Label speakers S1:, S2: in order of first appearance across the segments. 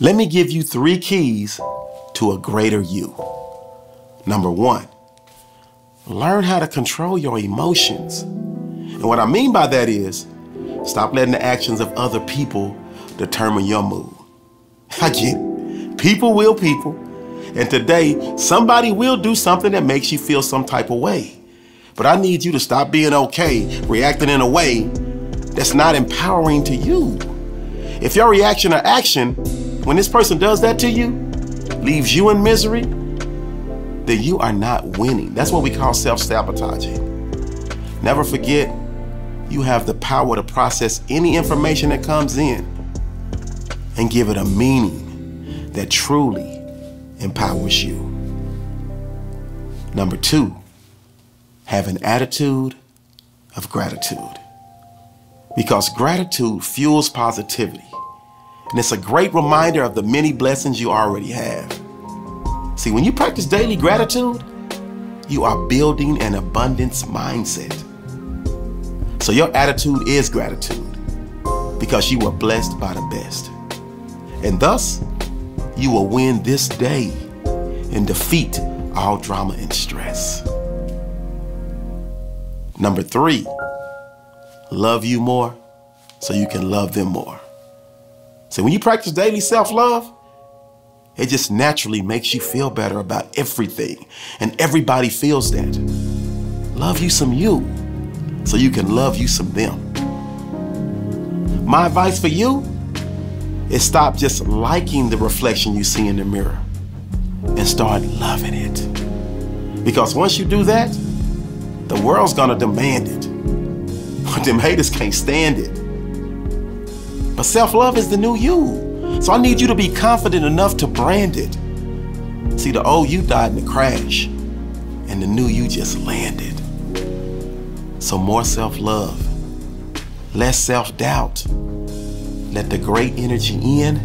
S1: Let me give you three keys to a greater you. Number one, learn how to control your emotions. And what I mean by that is stop letting the actions of other people determine your mood. I get it. People will people. And today, somebody will do something that makes you feel some type of way. But I need you to stop being okay, reacting in a way that's not empowering to you. If your reaction or action, when this person does that to you, leaves you in misery, then you are not winning. That's what we call self sabotaging. Never forget, you have the power to process any information that comes in and give it a meaning that truly empowers you. Number two, have an attitude of gratitude. Because gratitude fuels positivity. And it's a great reminder of the many blessings you already have. See, when you practice daily gratitude, you are building an abundance mindset. So your attitude is gratitude because you were blessed by the best. And thus, you will win this day and defeat all drama and stress. Number three, love you more so you can love them more. So when you practice daily self-love, it just naturally makes you feel better about everything. And everybody feels that. Love you some you so you can love you some them. My advice for you is stop just liking the reflection you see in the mirror and start loving it. Because once you do that, the world's gonna demand it. But them haters can't stand it. But self-love is the new you. So I need you to be confident enough to brand it. See, the old you died in the crash, and the new you just landed. So more self-love, less self-doubt. Let the great energy in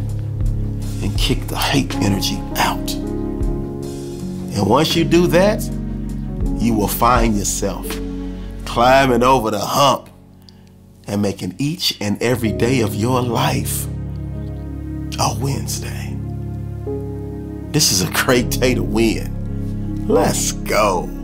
S1: and kick the hate energy out. And once you do that, you will find yourself climbing over the hump and making each and every day of your life a WINSday. This is a great day to win. Let's go.